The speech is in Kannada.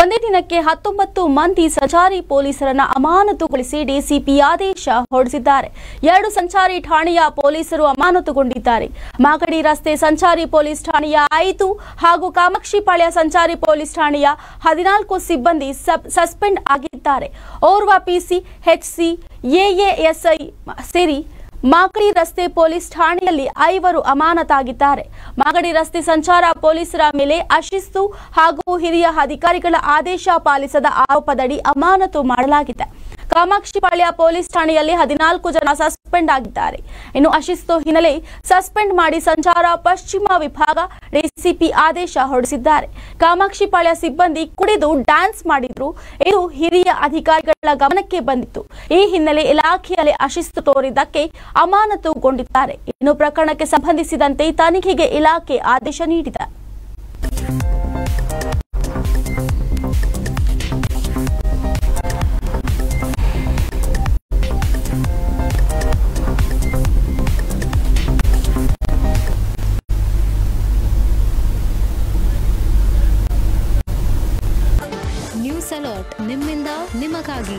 ಒಂದೇ ದಿನಕ್ಕೆ ಹತ್ತೊಂಬತ್ತು ಮಂದಿ ಸಂಚಾರಿ ಪೊಲೀಸರನ್ನ ಅಮಾನತುಗೊಳಿಸಿ ಡಿಸಿಪಿ ಆದೇಶ ಹೊರಡಿಸಿದ್ದಾರೆ. ಎರಡು ಸಂಚಾರಿ ಠಾಣೆಯ ಪೊಲೀಸರು ಅಮಾನತುಗೊಂಡಿದ್ದಾರೆ. ಮಾಗಡಿ ರಸ್ತೆ ಸಂಚಾರಿ ಪೊಲೀಸ್ ಠಾಣೆಯ ಐದು ಹಾಗೂ ಕಾಮಾಕ್ಷಿಪಾಳ್ಯ ಸಂಚಾರಿ ಪೊಲೀಸ್ ಠಾಣೆಯ ಹದಿನಾಲ್ಕು ಸಿಬ್ಬಂದಿ ಸಬ್- ಸಸ್ಪೆಂಡ್ ಆಗಿದ್ದಾರೆ. ಓರ್ವ ಪಿಸಿ ಎಚ್ಸಿ ಎಎಎಸ್ಐ ಸೇರಿ ಮಾಗಡಿ ರಸ್ತೆ ಪೊಲೀಸ್ ಠಾಣೆಯಲ್ಲಿ ಐವರು ಅಮಾನತಾಗಿದ್ದಾರೆ. ಮಾಗಡಿ ರಸ್ತೆ ಸಂಚಾರ ಪೊಲೀಸರ ಮೇಲೆ ಅಶಿಸ್ತು ಹಾಗೂ ಹಿರಿಯ ಅಧಿಕಾರಿಗಳ ಆದೇಶ ಪಾಲಿಸದ ಆರೋಪದಡಿ ಅಮಾನತು ಮಾಡಲಾಗಿದೆ. ಕಾಮಾಕ್ಷಿಪಾಳ್ಯ ಪೊಲೀಸ್ ಠಾಣೆಯಲ್ಲಿ ಹದಿನಾಲ್ಕು ಜನ ಸಸ್ಪೆಂಡ್ ಆಗಿದ್ದಾರೆ. ಇನ್ನು ಅಶಿಸ್ತು ಹಿನ್ನೆಲೆ ಸಸ್ಪೆಂಡ್ ಮಾಡಿ ಸಂಚಾರ ಪಶ್ಚಿಮ ವಿಭಾಗ ಡಿಸಿಪಿ ಆದೇಶ ಹೊರಡಿಸಿದ್ದಾರೆ. ಕಾಮಾಕ್ಷಿಪಾಳ್ಯ ಸಿಬ್ಬಂದಿ ಕುಡಿದು ಡ್ಯಾನ್ಸ್ ಮಾಡಿದ್ರು. ಇದು ಹಿರಿಯ ಅಧಿಕಾರಿಗಳ ಗಮನಕ್ಕೆ ಬಂದಿತ್ತು. ಈ ಹಿನ್ನೆಲೆ ಇಲಾಖೆಯಲ್ಲಿ ಅಶಿಸ್ತು ತೋರಿದ್ದಕ್ಕೆ ಅಮಾನತುಗೊಂಡಿದ್ದಾರೆ. ಇನ್ನು ಪ್ರಕರಣಕ್ಕೆ ಸಂಬಂಧಿಸಿದಂತೆ ತನಿಖೆಗೆ ಇಲಾಖೆ ಆದೇಶ ನೀಡಿದೆ. News alert. ನಿಮ್ಮಿಂದ ನಿಮಗಾಗಿ.